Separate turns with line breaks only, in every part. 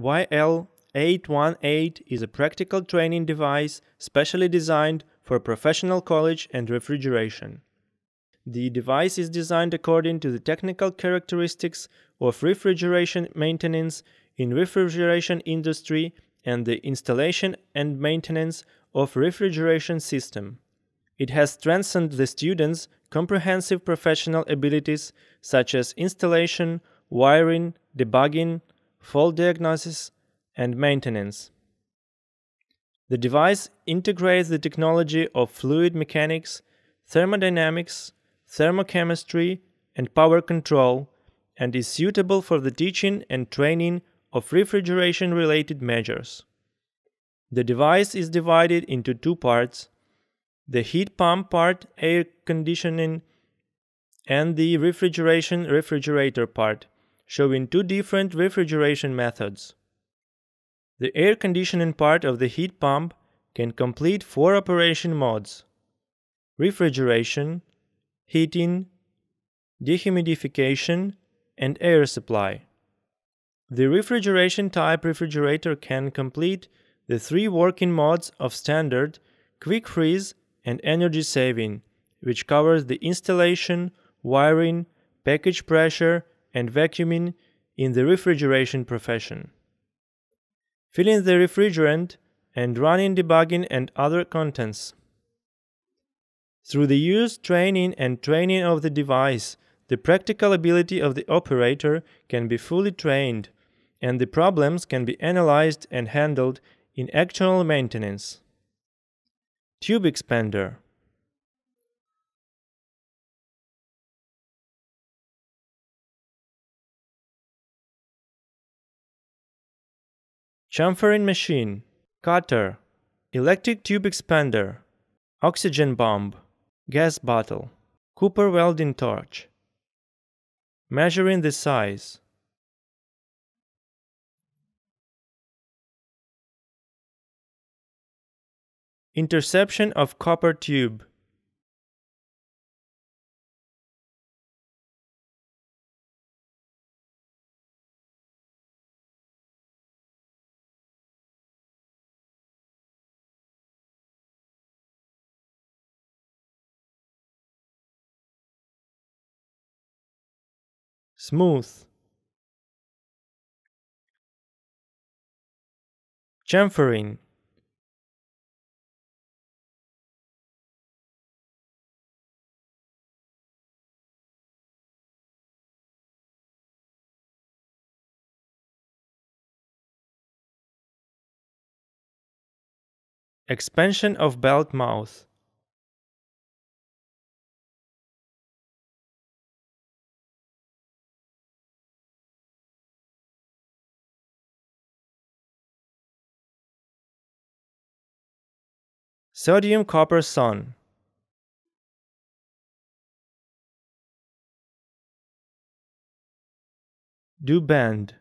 YL818 is a practical training device specially designed for professional college and refrigeration. The device is designed according to the technical characteristics of refrigeration maintenance in refrigeration industry and the installation and maintenance of refrigeration system. It has strengthened the students' comprehensive professional abilities such as installation, wiring, debugging, fault diagnosis, and maintenance. The device integrates the technology of fluid mechanics, thermodynamics, thermochemistry, and power control, and is suitable for the teaching and training of refrigeration related measures. The device is divided into two parts the heat pump part, air conditioning, and the refrigeration refrigerator part, showing two different refrigeration methods. The air conditioning part of the heat pump can complete four operation modes refrigeration, heating, dehumidification, and air supply. The refrigeration type refrigerator can complete the three working modes of standard, quick freeze, and energy saving, which covers the installation, wiring, package pressure, and vacuuming in the refrigeration profession filling the refrigerant, and running debugging and other contents. Through the use, training, and training of the device, the practical ability of the operator can be fully trained, and the problems can be analyzed and handled in actual maintenance. Tube expander chamfering machine, cutter, electric tube expander, oxygen bomb, gas bottle, Cooper welding torch, measuring the size, interception of copper tube, smooth. Chamfering expansion of belt mouth Sodium copper son. Do bend.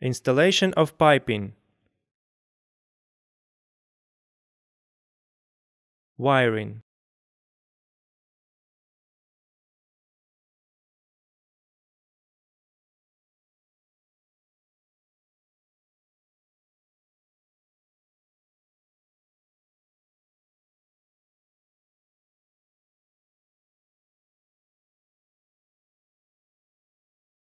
Installation of piping. Wiring.